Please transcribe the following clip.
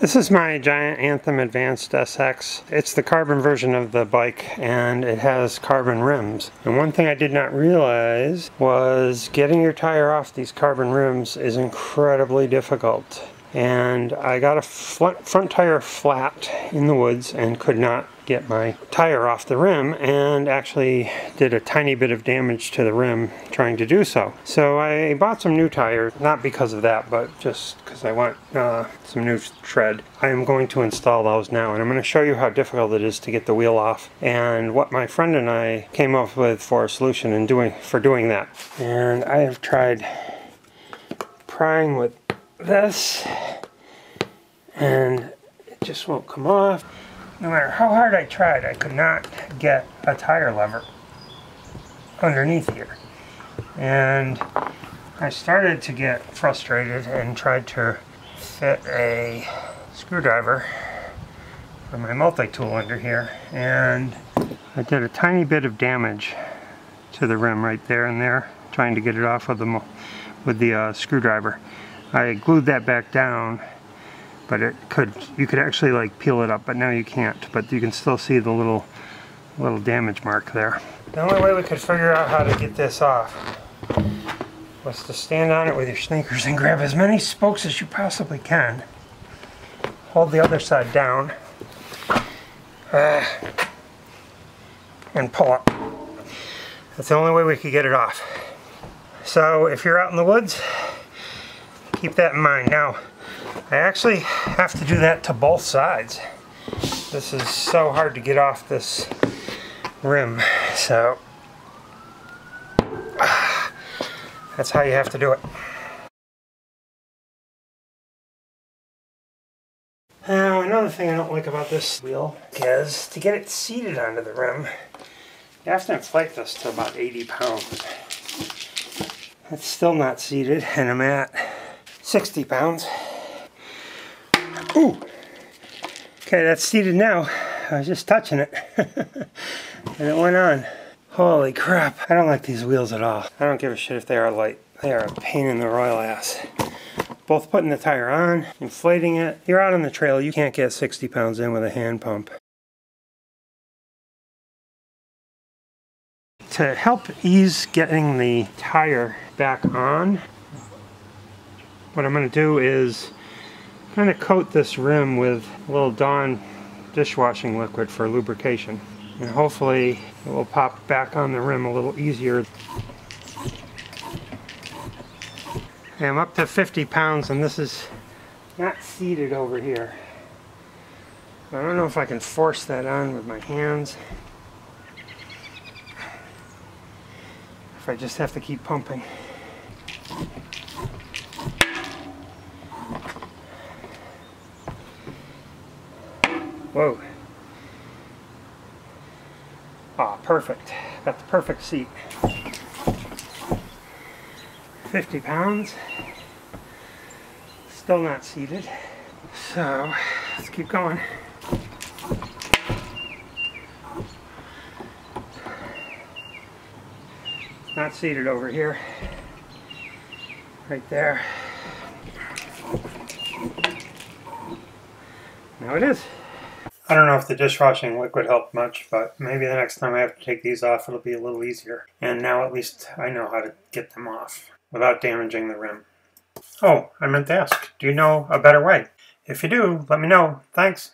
This is my Giant Anthem Advanced SX. It's the carbon version of the bike and it has carbon rims. And one thing I did not realize was getting your tire off these carbon rims is incredibly difficult. And I got a front tire flat in the woods and could not get my tire off the rim and actually did a tiny bit of damage to the rim trying to do so. So I bought some new tires, not because of that, but just because I want uh, some new tread. I am going to install those now and I'm going to show you how difficult it is to get the wheel off and what my friend and I came up with for a solution in doing for doing that. And I have tried prying with this and it just won't come off. No matter how hard I tried, I could not get a tire lever underneath here. And I started to get frustrated and tried to fit a screwdriver for my multi-tool under here and I did a tiny bit of damage to the rim right there and there trying to get it off with the with the uh, screwdriver. I glued that back down but it could you could actually like peel it up but now you can't but you can still see the little little damage mark there. The only way we could figure out how to get this off was to stand on it with your sneakers and grab as many spokes as you possibly can. Hold the other side down uh, and pull up. That's the only way we could get it off. So if you're out in the woods keep that in mind. Now I actually have to do that to both sides. This is so hard to get off this rim, so that's how you have to do it. Now another thing I don't like about this wheel is to get it seated onto the rim, you have to inflate this to about 80 pounds. It's still not seated and I'm at 60 pounds. Ooh. Okay, that's seated now. I was just touching it. and it went on. Holy crap. I don't like these wheels at all. I don't give a shit if they are light. They are a pain in the royal ass. Both putting the tire on, inflating it. You're out on the trail, you can't get 60 pounds in with a hand pump. To help ease getting the tire back on, what I'm going to do is kind of coat this rim with a little Dawn dishwashing liquid for lubrication. And hopefully it will pop back on the rim a little easier. I'm up to 50 pounds and this is not seated over here. I don't know if I can force that on with my hands. If I just have to keep pumping. Whoa. Ah, perfect. Got the perfect seat. 50 pounds. Still not seated. So, let's keep going. Not seated over here. Right there. Now it is. I don't know if the dishwashing liquid helped much, but maybe the next time I have to take these off, it'll be a little easier. And now at least I know how to get them off without damaging the rim. Oh, I meant to ask, do you know a better way? If you do, let me know. Thanks.